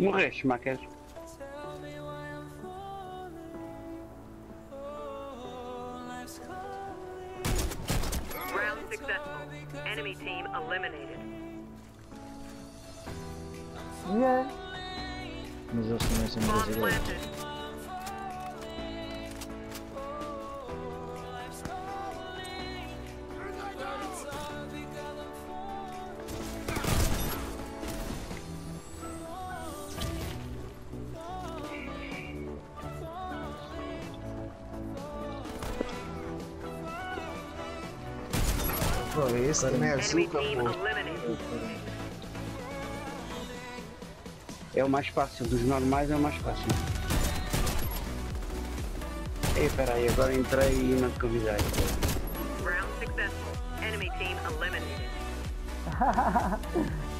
Morreste. Round successful. Enemy team eliminated. Yeah. Mas eles também são brasileiros. Planted. Pô, esse também é Enemy açúcar, team pô. eliminated. É o mais fácil, dos normais é o mais fácil. Ei, peraí, agora entrei e não te convidei. Round successful. Enemy team eliminated.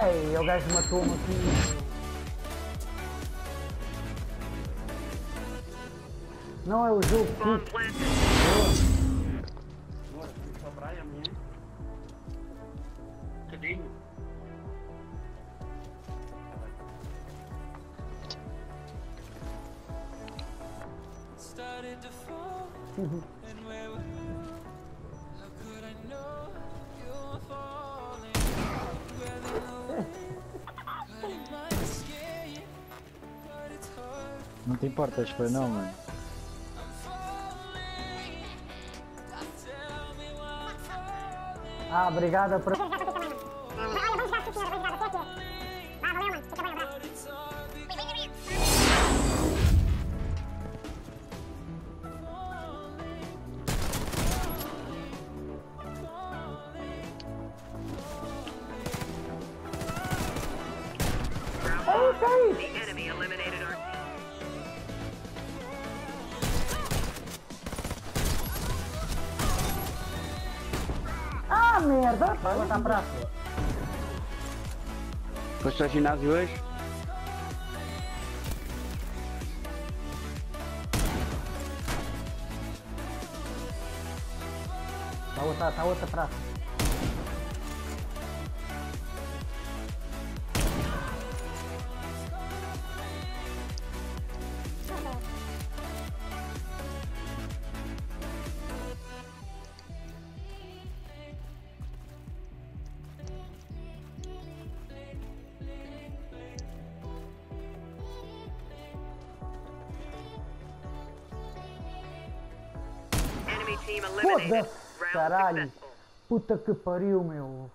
Ei, o gajo matou-me aqui. Não é o jogo, planted. Bora, vamos para a praia amanhã? Cadinho? started to fall Não te importas, foi não, mano. Ah, obrigado por. but it's merda! Vai botar pra fora. Foste ao ginásio hoje? Tá outra, tá outra praça. Enemy team eliminated. Foda-se, Round caralho. successful. Puta que pariu, meu.